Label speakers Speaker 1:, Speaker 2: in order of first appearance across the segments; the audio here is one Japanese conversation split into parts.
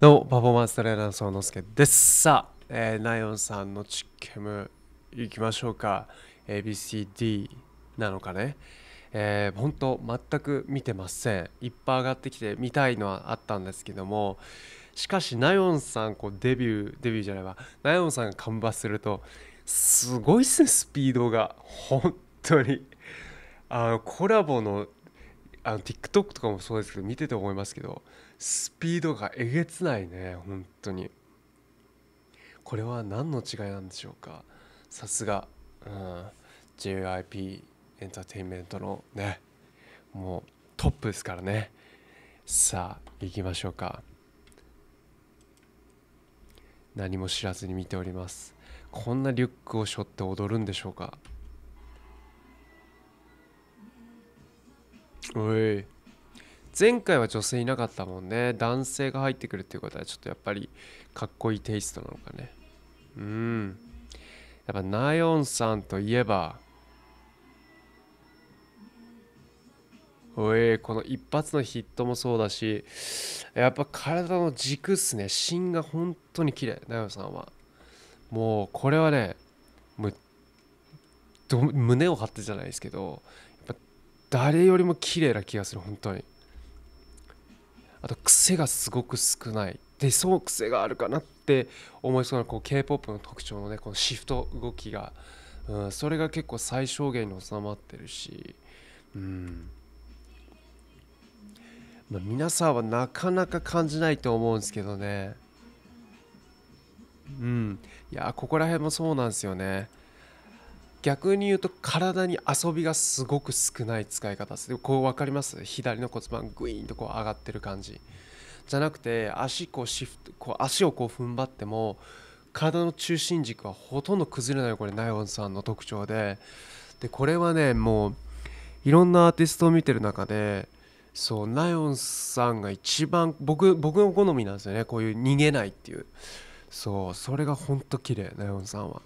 Speaker 1: どうもパフォーマンストレーナーの総之助です。さあ、えーナヨンさんのチッケムいきましょうか。ABCD なのかね。えー、本当全く見てません。いっぱい上がってきて見たいのはあったんですけども、しかしナヨンさんこうデビューデビューじゃないわ。ナヨンさんがカンバするとすごいっすねスピードが本当に。あのコラボのあの TikTok とかもそうですけど見てて思いますけどスピードがえげつないね本当に。これは何の違いなんでしょうか。さすが、うん、JYP エンターテインメントのねもうトップですからね。さあ行きましょうか。何も知らずに見ております。こんなリュックを背負って踊るんでしょうか。おい。前回は女性いなかったもんね。男性が入ってくるっていうことはちょっとやっぱりかっこいいテイストなのかね。うん。やっぱナヨンさんといえばおいこの一発のヒットもそうだしやっぱ体の軸っすね。芯が本当に綺麗。ナヨンさんは。もうこれはね胸を張ってじゃないですけど誰よりも綺麗な気がする本当に。あと癖がすごく少ない。でそう癖があるかなって思いそうなこう K-POP の特徴のねこのシフト動きが、うん、それが結構最小限に収まってるし、うん。まあ、皆さんはなかなか感じないと思うんですけどね。うん。いやここら辺もそうなんですよね。逆に言うと体に遊びがすごく少ない使い方です。こう分かります？左の骨盤グイーンとこう上がってる感じ。じゃなくて足こうシフトこう足をこう踏ん張っても体の中心軸はほとんど崩れないこれナヨンさんの特徴で。でこれはねもういろんなアーティストを見てる中でそうナヨンさんが一番僕僕の好みなんですよね。こういう逃げないっていう。そうそれがほんと綺麗ナヨンさんは。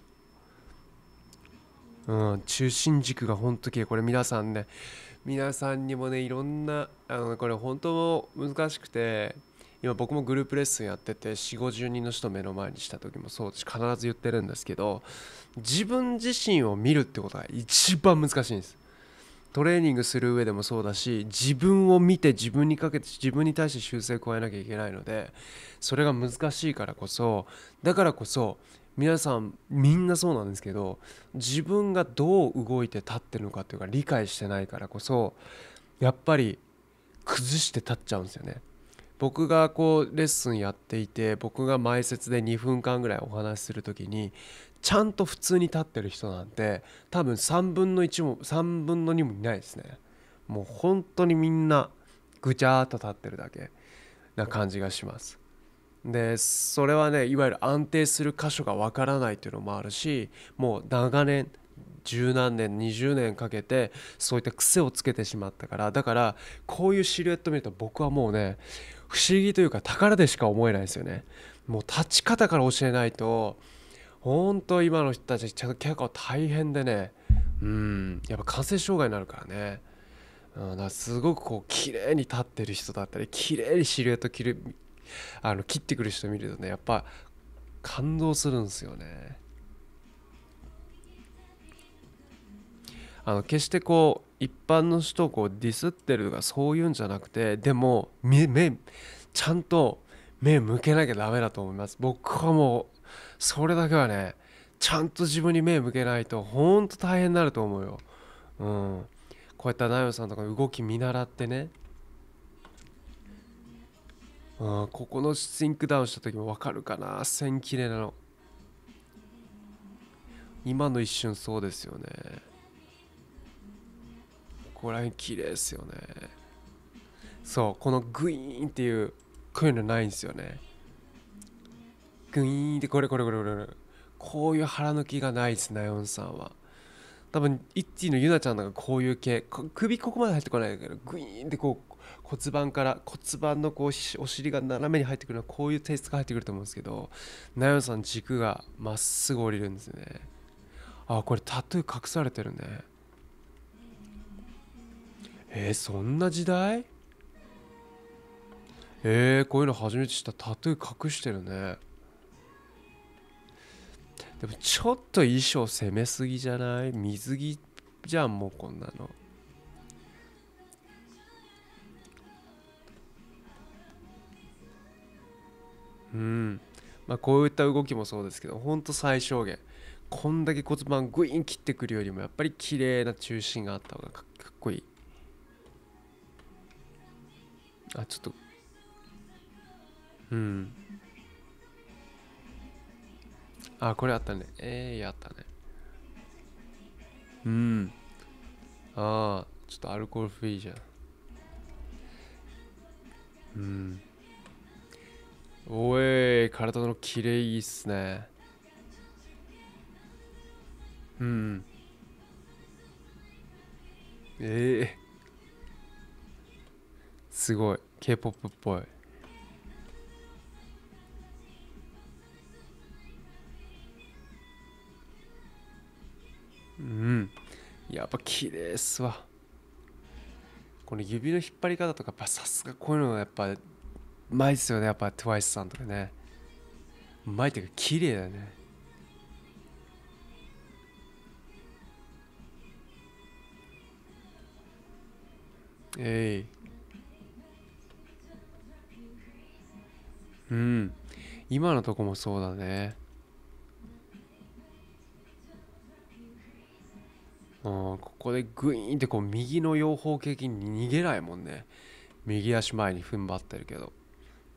Speaker 1: うん、中心軸が本当綺麗。これ皆さんね皆さんにもねいろんなあのこれ本当難しくて今僕もグループレッスンやってて4 5 0人の人目の前にした時もそうです必ず言ってるんですけど自分自身を見るってことが一番難しいんです。トレーニングする上でもそうだし自分を見て自分にかけて自分に対して修正を加えなきゃいけないのでそれが難しいからこそだからこそ皆さんみんなそうなんですけど自分がどう動いて立ってるのかっていうか理解してないからこそやっぱり崩して立っちゃうんですよね。僕がこうレッスンやっていて僕が前説で2分間ぐらいお話しする時にちゃんと普通に立ってる人なんて多分3分の1も3分の2もいないですね。もう本当にみんなぐちゃーっと立ってるだけな感じがします。でそれはねいわゆる安定する箇所がわからないっていうのもあるしもう長年十何年20年かけてそういった癖をつけてしまったからだからこういうシルエット見ると僕はもうね不思議というか宝でしか思えないですよね。もう立ち方から教えないと本当今の人たち結構大変でねうんやっぱ感染障害になるからね。うん、だすごくこう綺麗に立ってる人だったり綺麗にシルエット切るあの切ってくる人見るとねやっぱ感動するんですよね。あの決してこう一般の人をこうディスってるとかそういうんじゃなくてでも目ちゃんと目向けなきゃダメだと思います。僕はもうそれだけはねちゃんと自分に目向けないとほんと大変になると思うよ。うん。こうやったナヨさんとかの動き見習ってねうん、ここのシンクダウンした時も分かるかな？線綺麗なの。今の一瞬そうですよね。ここら辺綺麗ですよね。そうこのグイーンっていうこういうのないんですよね。グイーンってこれこれこれこれこれ。こういう腹抜きがないですナヨンさんは。多分イッティのユナちゃんなんかこういう系。首ここまで入ってこないけどグイーンってこう骨盤から骨盤のこうお尻が斜めに入ってくるのはこういうテイストが入ってくると思うんですけどナヨンさん軸がまっすぐ降りるんですね。あこれタトゥー隠されてるね。えー、そんな時代？えー、こういうの初めて知った。タトゥー隠してるね。でもちょっと衣装攻めすぎじゃない？水着じゃんもうこんなの。まあこういった動きもそうですけどほんと最小限。こんだけ骨盤グイーン切ってくるよりもやっぱり綺麗な中心があった方がかっこいい。あちょっと。うん。あこれあったね。ええー、やったね。うん。ああちょっとアルコールフリーじゃん。うん。おい体の綺麗いいっすね。うん。ええ。ー、すごい。K-POP っぽい。うん。やっぱ綺麗っすわ。この指の引っ張り方とかやっぱさすがこういうのやっぱうまいっすよね。やっぱ TWICE さんとかね。うまいっていうか綺麗だね。えい。うん。今のとこもそうだね。うん、ここでグイーンってこう右の養蜂系に逃げないもんね。右足前に踏ん張ってるけど。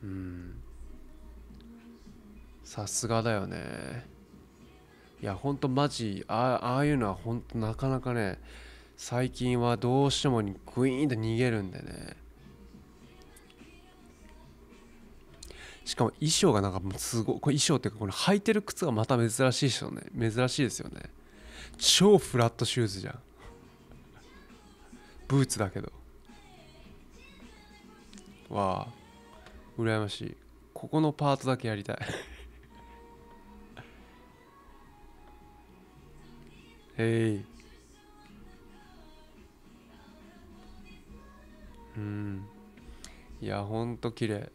Speaker 1: うん。さすがだよね。いやほんとマジあああいうのはほんとなかなかね最近はどうしてもグイーンって逃げるんでね。しかも衣装がなんかもうすごいこれ衣装っていうかこの履いてる靴がまた珍しいですよね。珍しいですよね。超フラットシューズじゃん。ブーツだけど。わあ。羨ましい。ここのパートだけやりたい。へい。うん。いやほんと綺麗。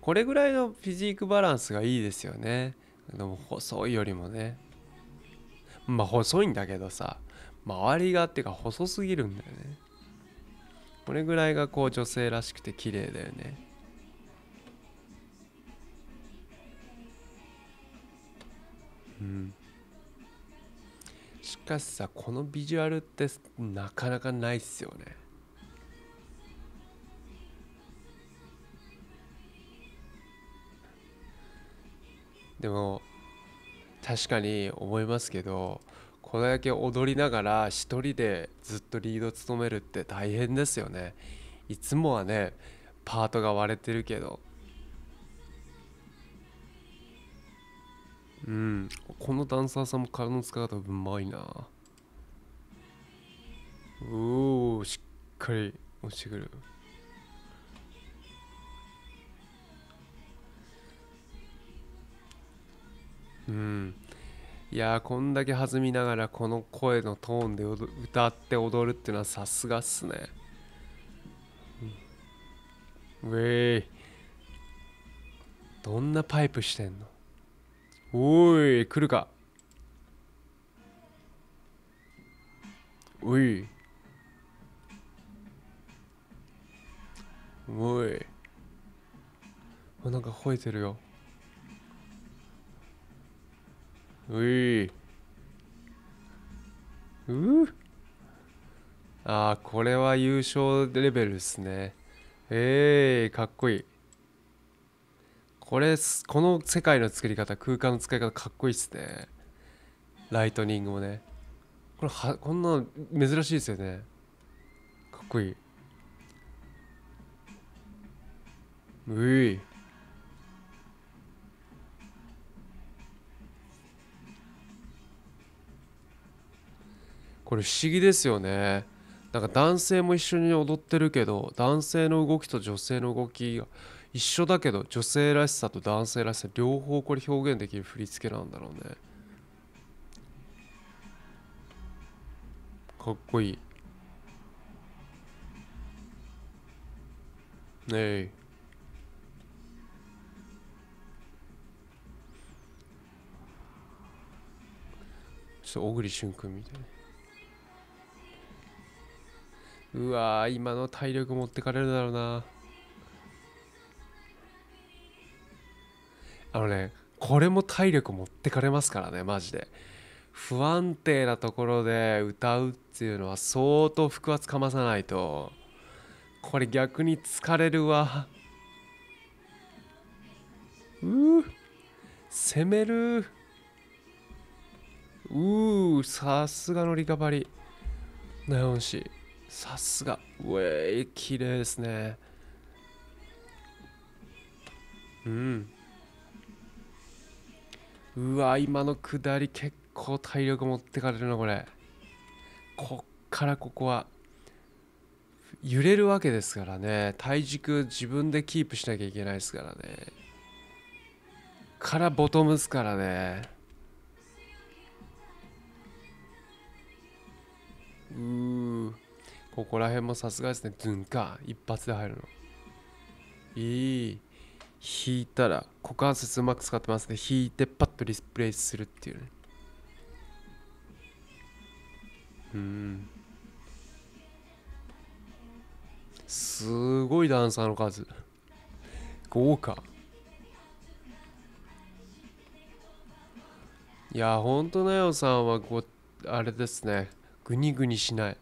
Speaker 1: これぐらいのフィジークバランスがいいですよね。でも細いよりもね。まあ細いんだけどさ。周りがっていうか細すぎるんだよね。これぐらいがこう女性らしくて綺麗だよね。うん。しかしさこのビジュアルってなかなかないっすよね。でも確かに思いますけどこれだけ踊りながら一人でずっとリード務めるって大変ですよね。いつもはねパートが割れてるけど。うん。このダンサーさんも体の使い方うまいな。おおしっかり落ちてくる。うん。いやこんだけ弾みながらこの声のトーンで歌って踊るっていうのはさすがっすね、うん、ウェイ。どんなパイプしてんの？おい来るか。おい。おい。なんか吠えてるよ。うい。うああこれは優勝レベルですね。ええー、かっこいい。これこの世界の作り方空間の使い方かっこいいっすね。ライトニングもね。これはこんな珍しいですよね。かっこいい。うい。これ不思議ですよね。なんか男性も一緒に踊ってるけど男性の動きと女性の動きが一緒だけど女性らしさと男性らしさ両方これ表現できる振り付けなんだろうね。かっこいい。ねえ。ちょっと小栗旬君みたいな。うわ今の体力持ってかれるだろうな。あのねこれも体力持ってかれますからねマジで。不安定なところで歌うっていうのは相当腹圧かまさないと。これ逆に疲れるわ。うー攻める。うーさすがのリカバリー。ナヨン氏さすが。うえい綺麗ですね。うん。うわ今の下り結構体力持ってかれるなこれ。こっからここは。揺れるわけですからね。体軸自分でキープしなきゃいけないですからね。からボトムっすからね。うー。ここら辺もさすがですね。ドゥンか。一発で入るの。いい。引いたら股関節うまく使ってますね。引いてパッとリスプレイするっていうね。うん。すごいダンサーの数。豪華。いやほんとなよさんはこうあれですね。グニグニしない。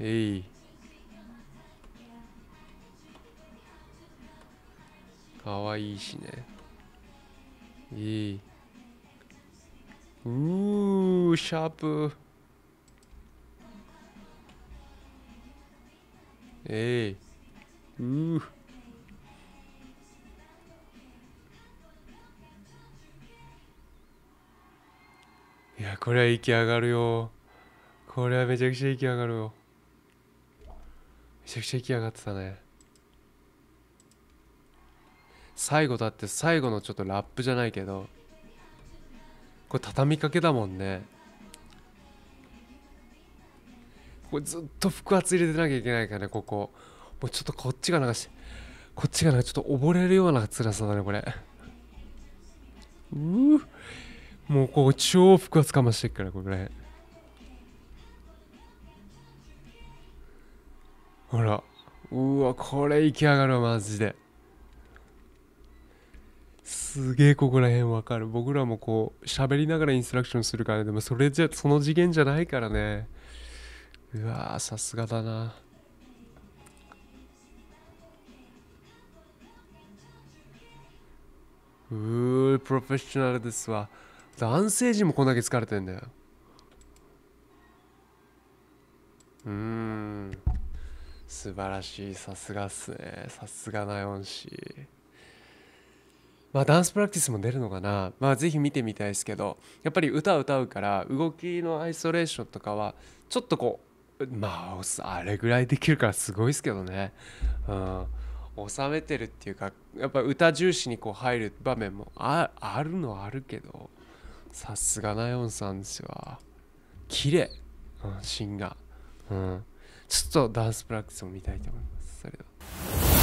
Speaker 1: えいかわいいしねいいうーシャープえいうーいやこれは息上がるよ。これはめちゃくちゃ息上がるよ。ちゃくちゃ息上がってたね。最後だって最後のちょっとラップじゃないけどこれ畳みかけだもんね。これずっと腹圧入れてなきゃいけないからねここ。もうちょっとこっちがなんかしこっちがなんかちょっと溺れるような辛さだねこれ。うー。もうこう超腹圧かましてっからこれ。ほら。うわこれ息上がるわマジで。すげえここら辺わかる。僕らもこう喋りながらインストラクションするからね。でもそれじゃその次元じゃないからね。うわーさすがだな。うープロフェッショナルですわ。男性陣もこんだけ疲れてんだよ。うーん。素晴らしい。さすがっすね。さすがなヨン氏まあダンスプラクティスも出るのかな。まあぜひ見てみたいですけどやっぱり歌歌うから動きのアイソレーションとかはちょっとこうまああれぐらいできるからすごいですけどね。うん。収めてるっていうかやっぱ歌重視にこう入る場面もあるのはあるけどさすがなヨンさんですよ綺麗、うん、芯が、うん、ちょっとダンスプラクティスを見たいと思います。それでは。